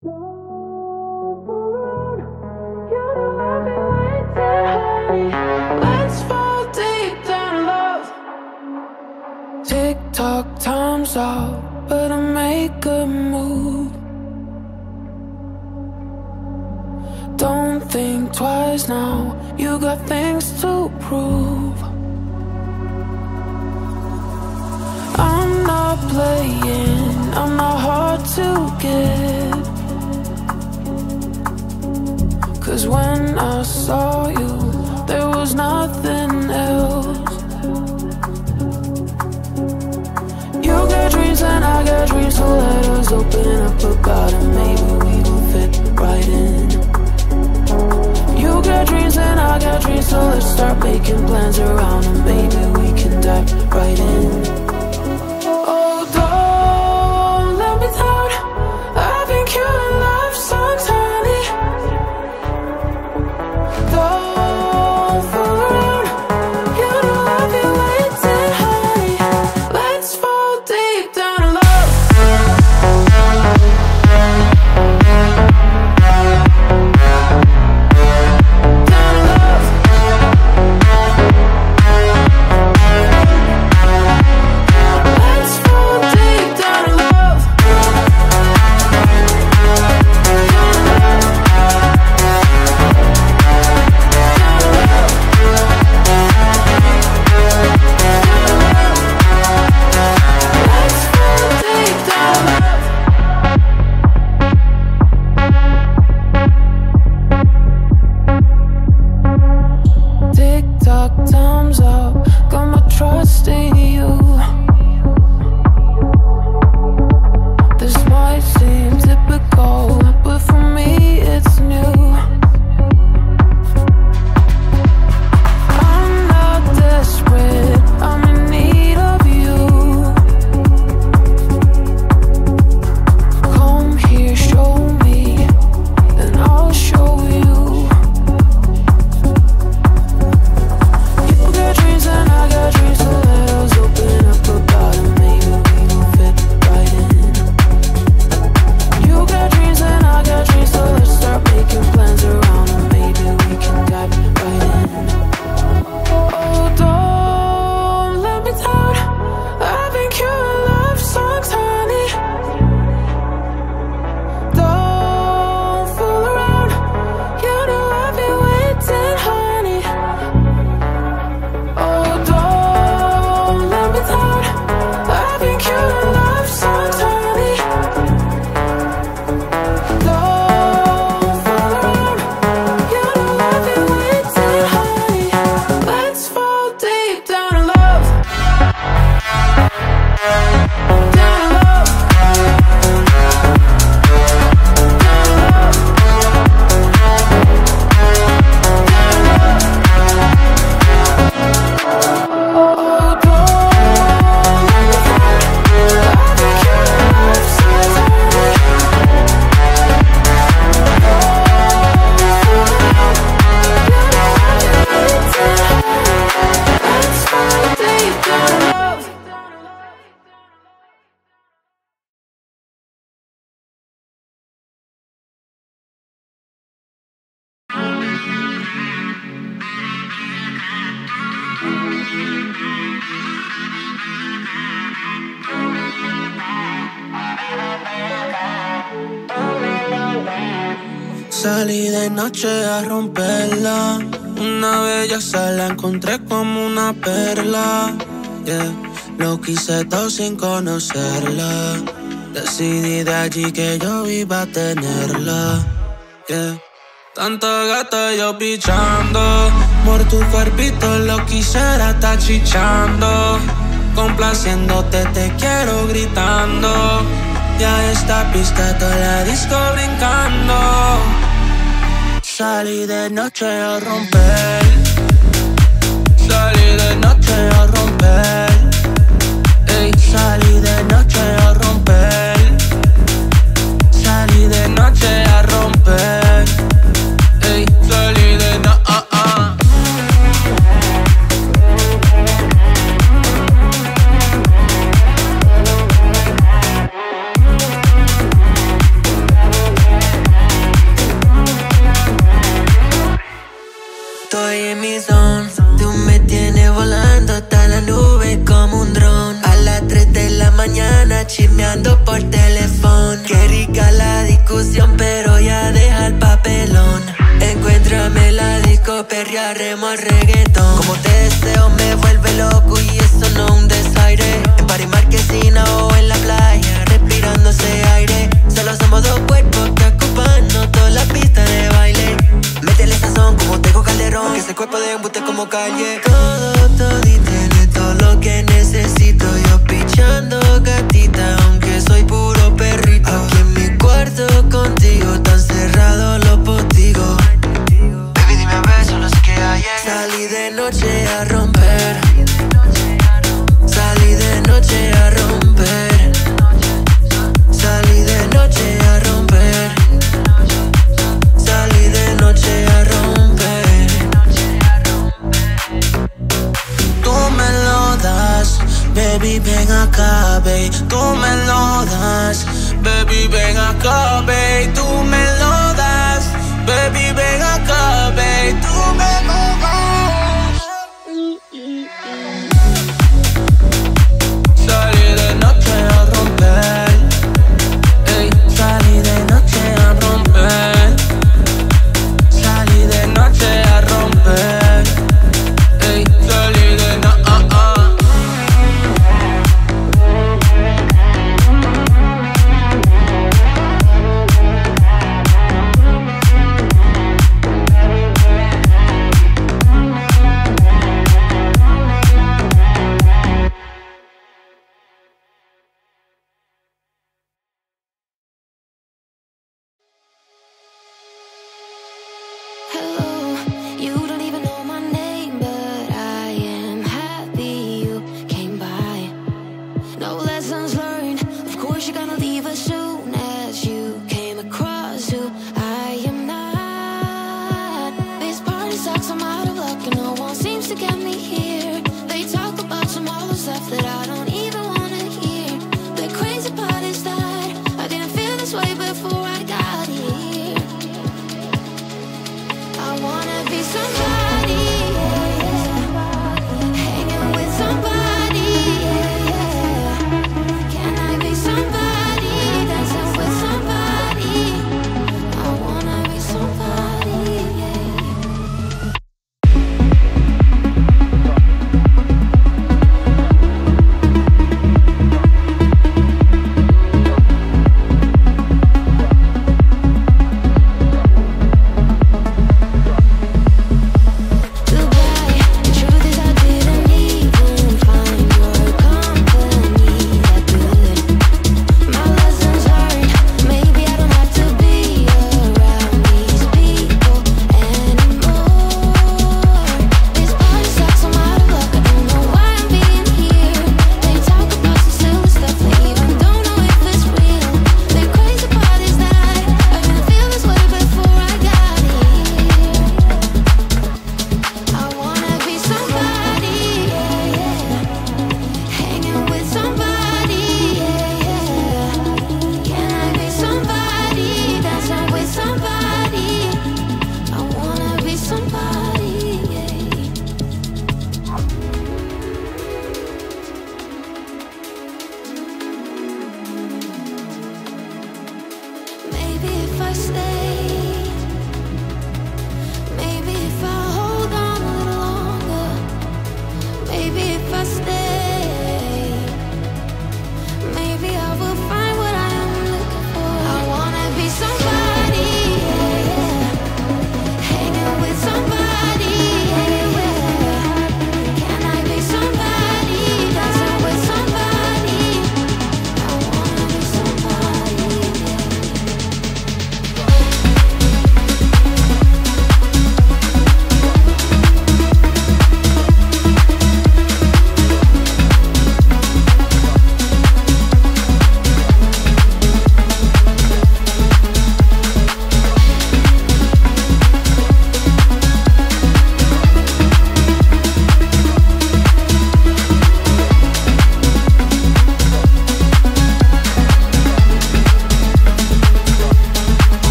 Let's fall deep down in love. Tick tock, time's up, but I make a move. Don't think twice now, you got things to prove. I'm not playing, I'm not hard to get. Cause when I saw you, there was nothing else. You got dreams and I got dreams, so let us open up about it. Maybe we will fit right in. You got dreams and I got dreams, so let's start making plans around it. Maybe we can dive right in. Noche a romperla. Una belleza la encontré como una perla. Yeah. Lo quise todo sin conocerla. Decidí de allí que yo iba a tenerla. Tanta gata yo pichando. Por tu cuerpito lo quisiera estar chichando. Complaciéndote te quiero gritando. Ya esta pista toda la disco brincando. Salí de noche a romper. Salí de noche a romper. Pero ya deja el papelón. Encuéntrame la disco, perrearemos al reggaetón. Como te deseo, me vuelve loco y eso no un desaire. En París Marquesina o en la playa, respirando ese aire. Solo somos dos cuerpos que ocupan toda la pista de baile. Métele sazón como tengo calderón, que ese cuerpo de embute como calle. Todo, todo y tiene todo lo que necesito. Noche a romper. Salí de noche a romper. Salí de noche a romper. Salí de noche a romper. Tú me lo das, baby, ven acá, baby. Tú me lo das, baby, ven acá, baby. Tú me lo das, baby,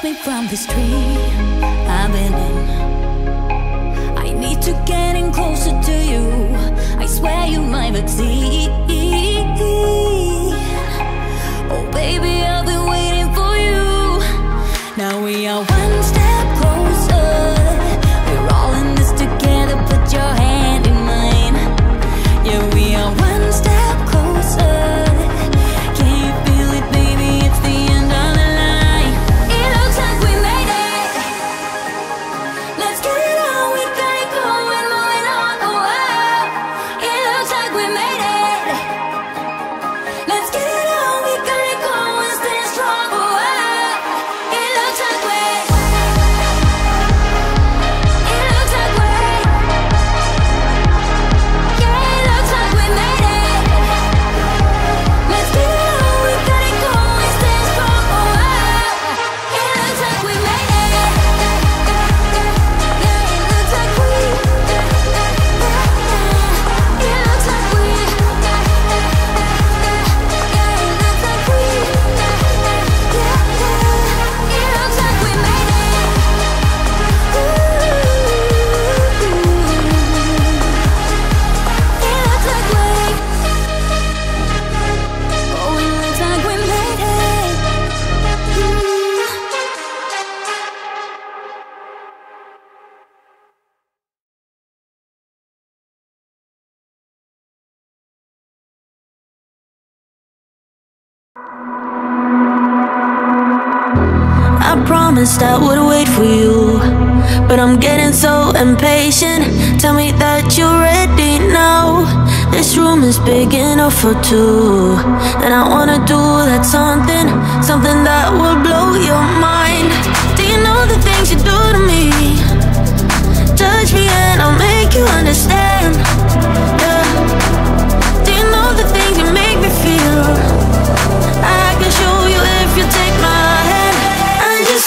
take me from this tree I've been in. I need to get in closer to you. I swear you might exceed. Oh, baby. I promised I would wait for you, but I'm getting so impatient. Tell me that you're ready now. This room is big enough for two, and I wanna do that something, something that will blow your mind. Do you know the things you do to me? Touch me and I'll make you understand.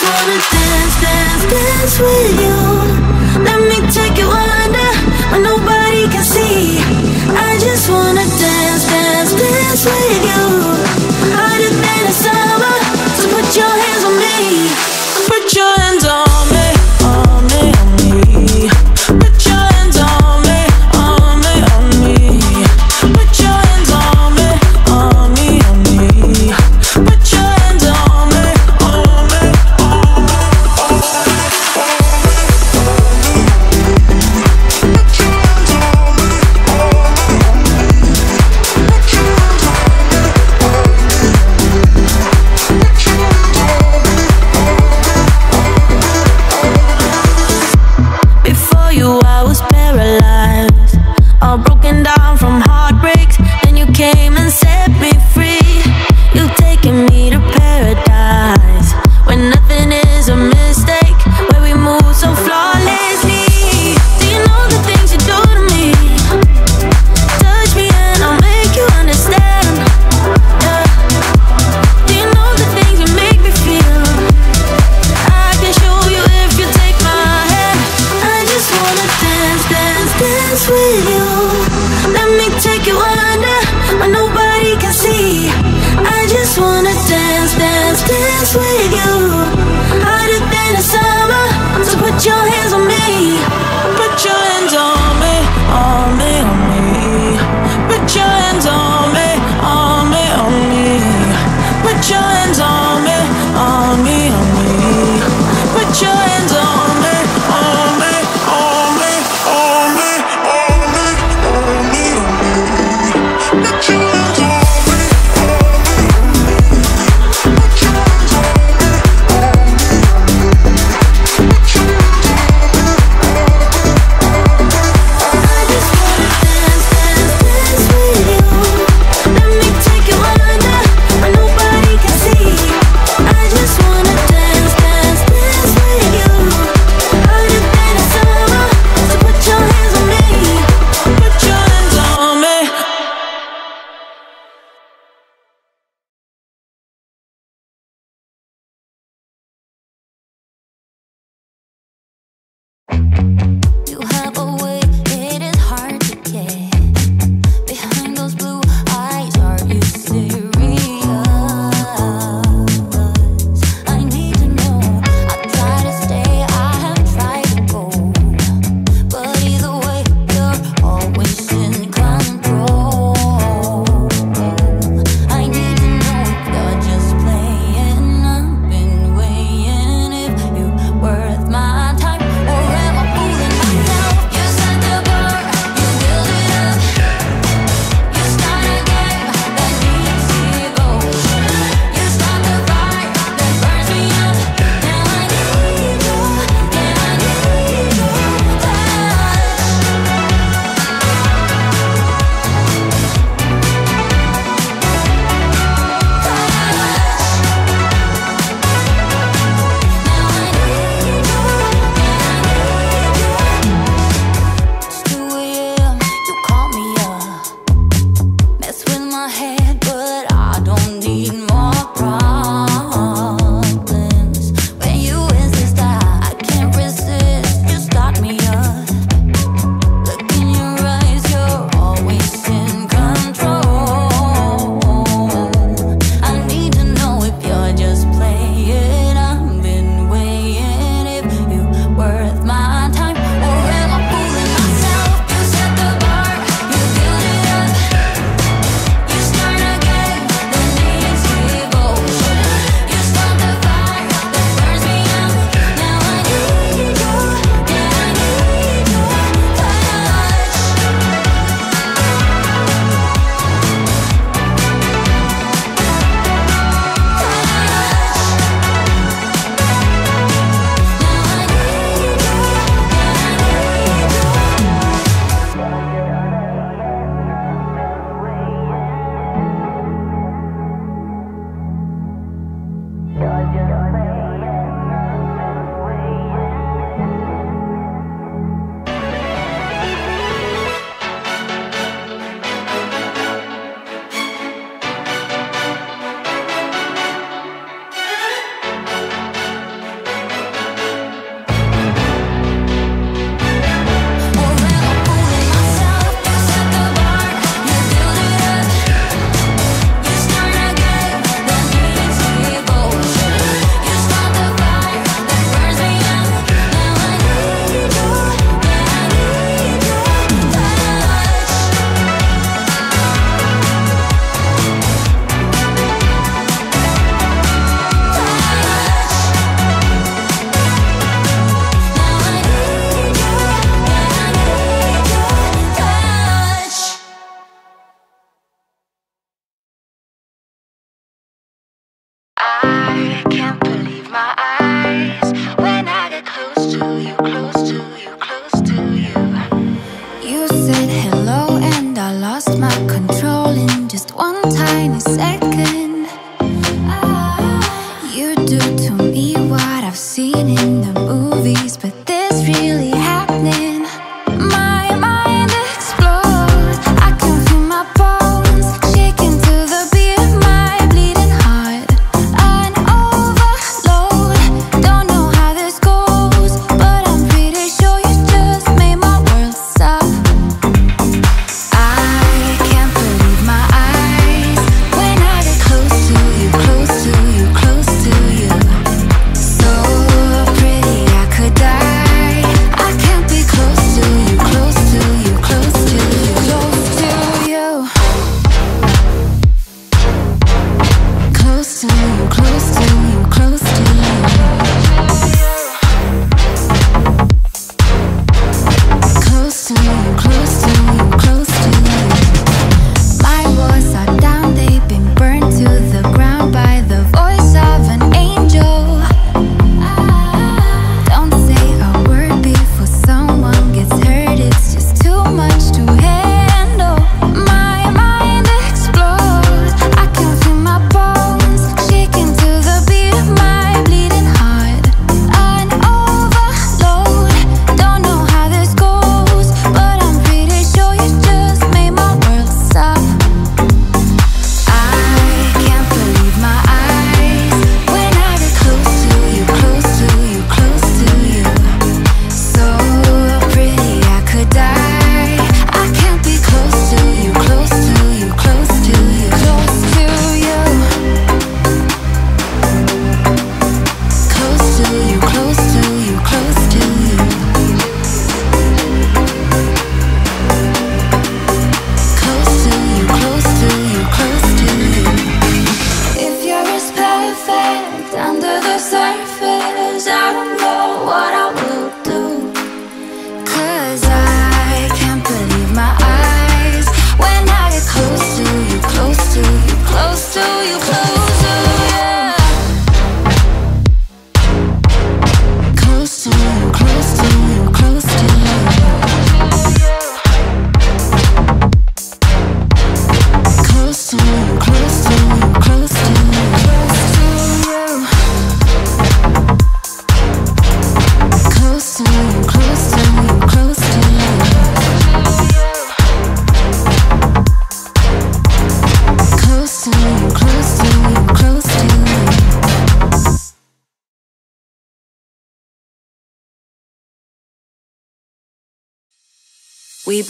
wanna dance, dance, dance with you. Do.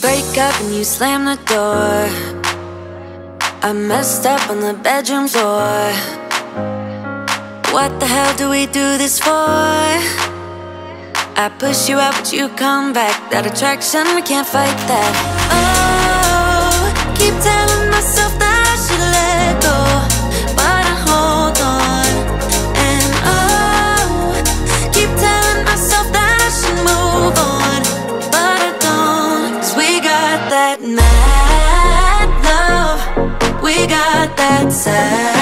Break up and you slam the door. I messed up on the bedroom floor. What the hell do we do this for? I push you out, but you come back. That attraction, we can't fight that. Oh, keep telling myself that got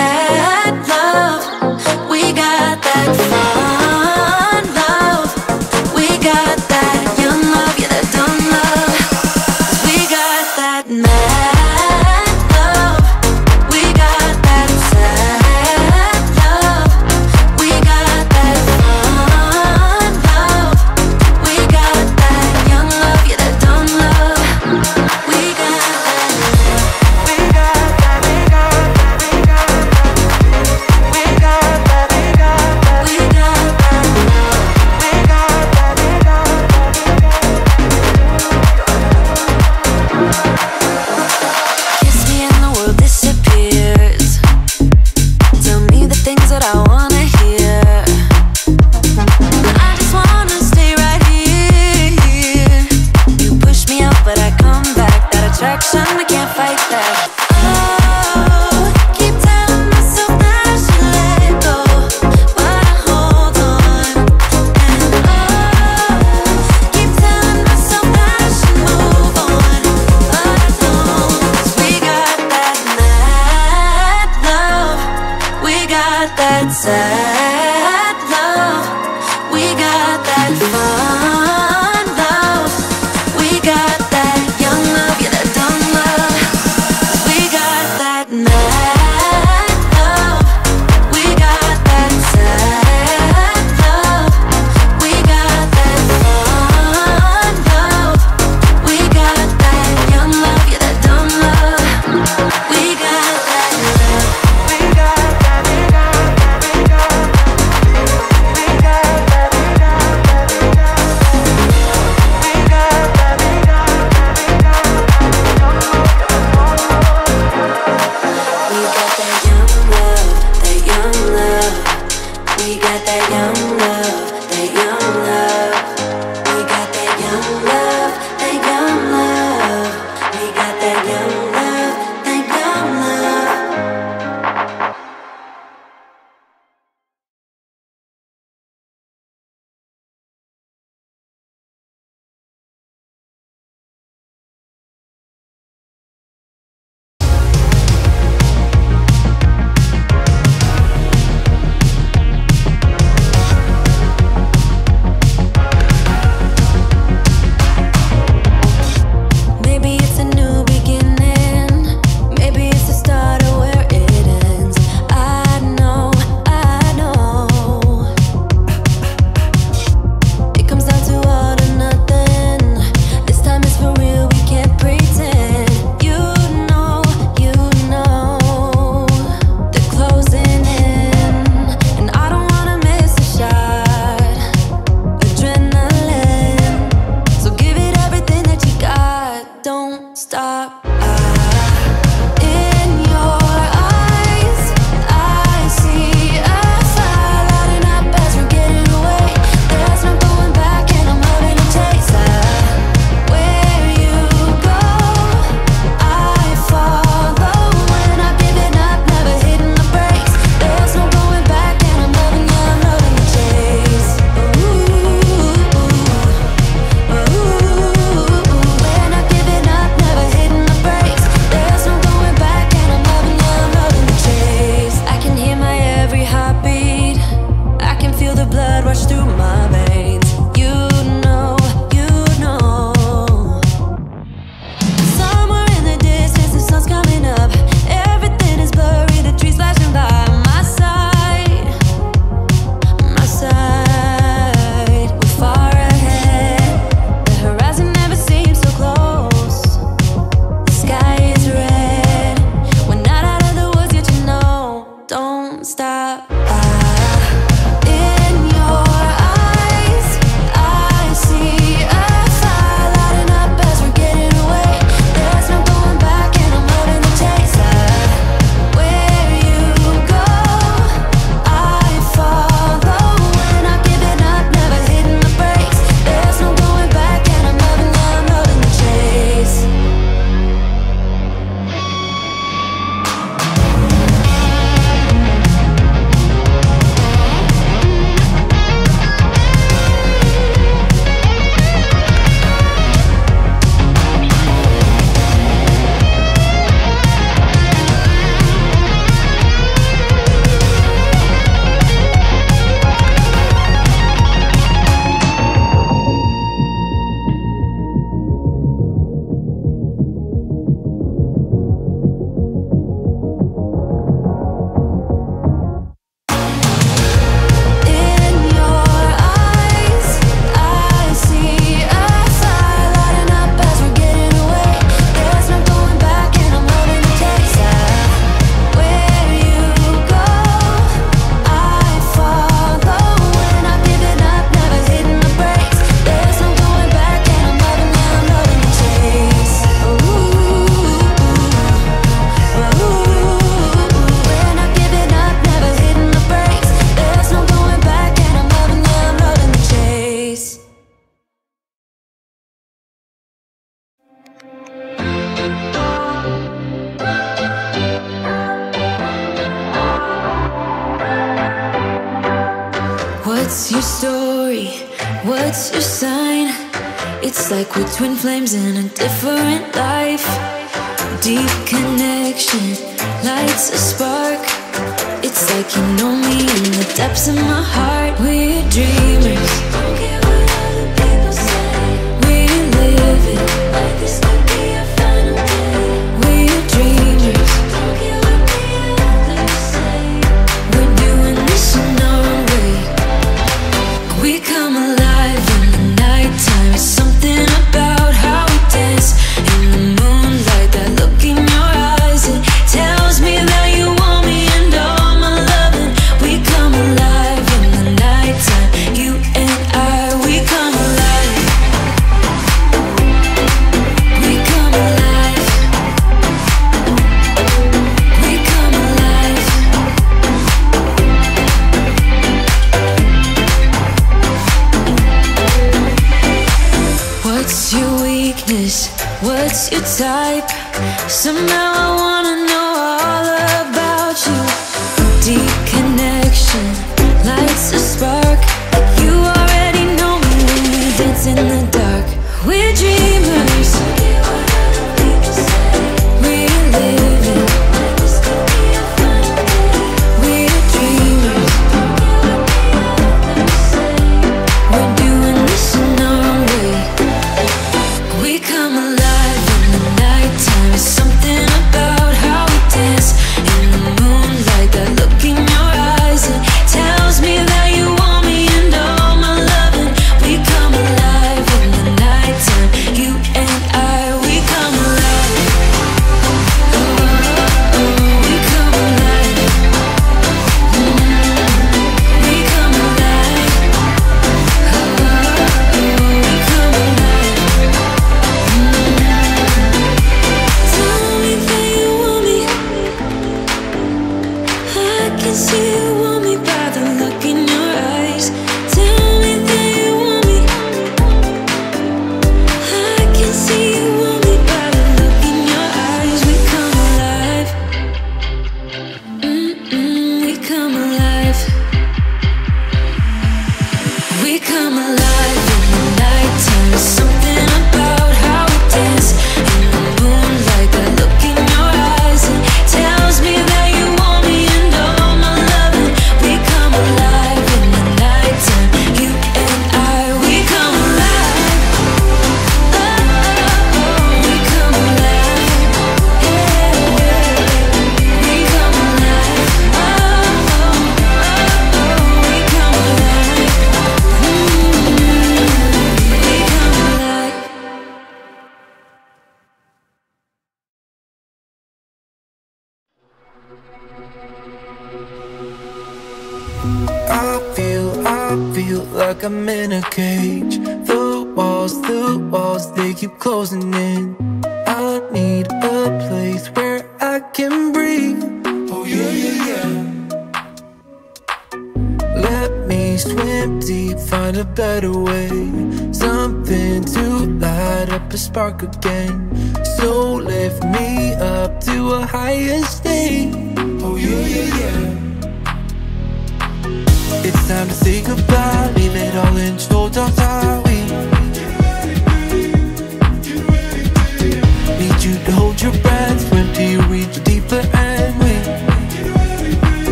flames in a different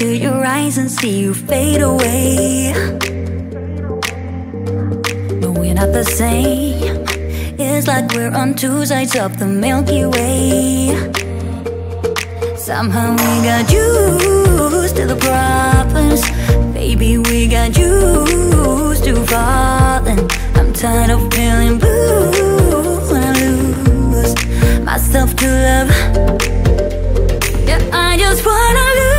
into your eyes and see you fade away. But we're not the same. It's like we're on two sides of the Milky Way. Somehow we got used to the problems. Baby, we got used to falling. I'm tired of feeling blue when I lose myself to love. Yeah, I just wanna lose.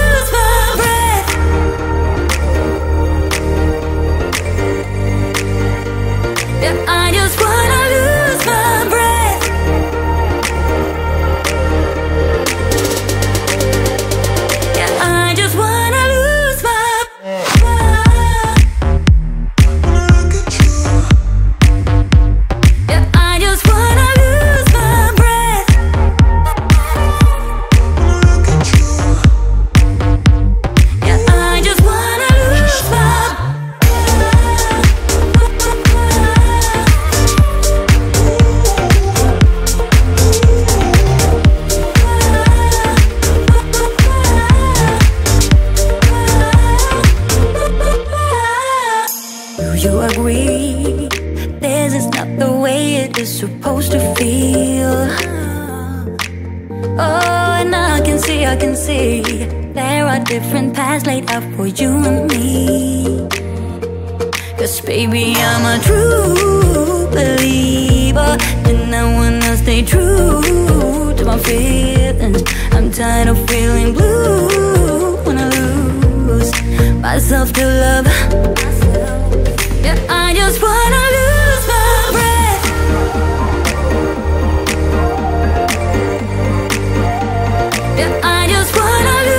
just wanna lose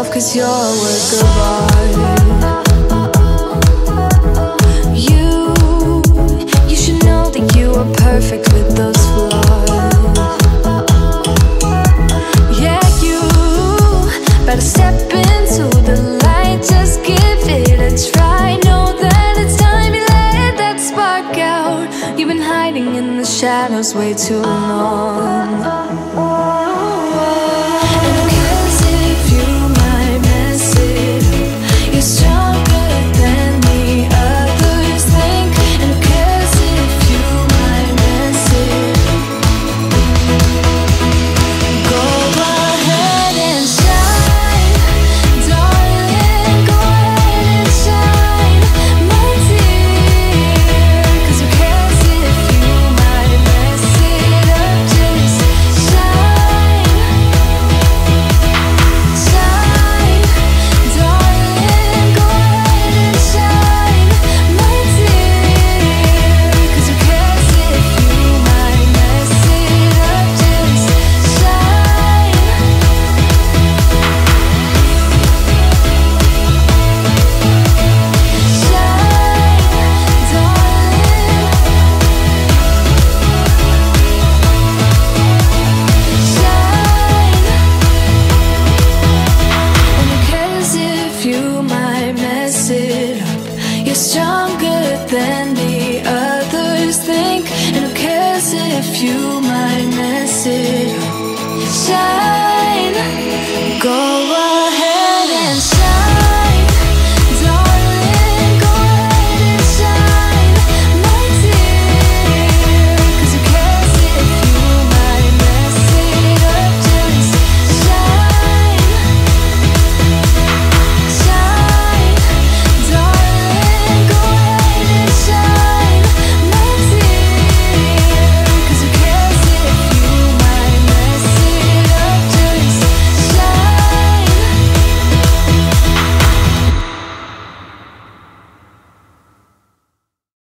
yourself cause you're a work of art You, you should know that you are perfect with those flaws. Yeah, you better step into the light Just give it a try. Know that it's time you let that spark out. You've been hiding in the shadows way too long.